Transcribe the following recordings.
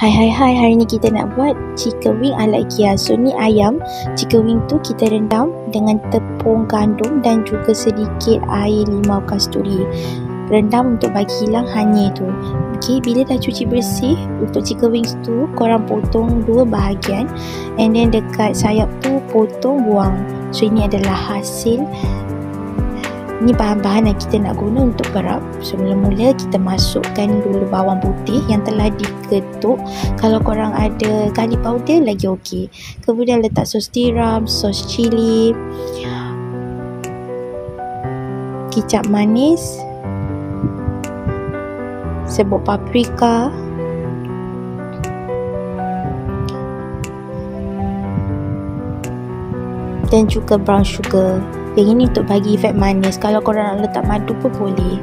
Hai hai hai, hari ni kita nak buat chicken wing ala IKEA. So ni ayam, chicken wing tu kita rendam dengan tepung gandum dan juga sedikit air limau kasturi. Rendam untuk bagi hilang hanyir tu. Okay, bila dah cuci bersih untuk chicken wings tu, korang potong dua bahagian and then dekat sayap tu potong buang. So ini adalah hasil ini bahan-bahan yang kita nak guna untuk berap. So mula-mula kita masukkan dulu bawang putih yang telah diketuk. Kalau korang ada garlic powder lagi okey. Kemudian letak sos tiram, sos cili, kicap manis, serbuk paprika, dan juga brown sugar. Yang ini untuk bagi efek manis. Kalau korang nak letak madu pun boleh.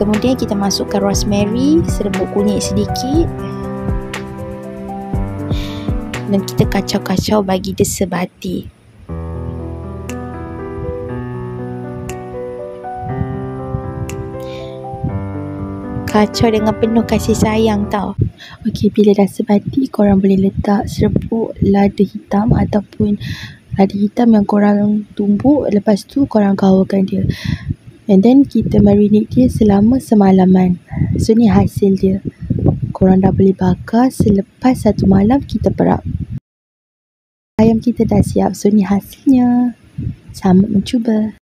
Kemudian kita masukkan rosemary, serbuk kunyit sedikit. Dan kita kacau-kacau bagi dia sebati. Kacau dengan penuh kasih sayang tau. Okey, bila dah sebati, korang boleh letak serbuk lada hitam ataupun lada hitam yang korang tumbuk. Lepas tu, korang gaulkan dia. And then, kita marinate dia selama semalaman. So, ni hasil dia. Korang dah boleh bakar selepas satu malam kita perap. Ayam kita dah siap. So, ni hasilnya. Selamat mencuba.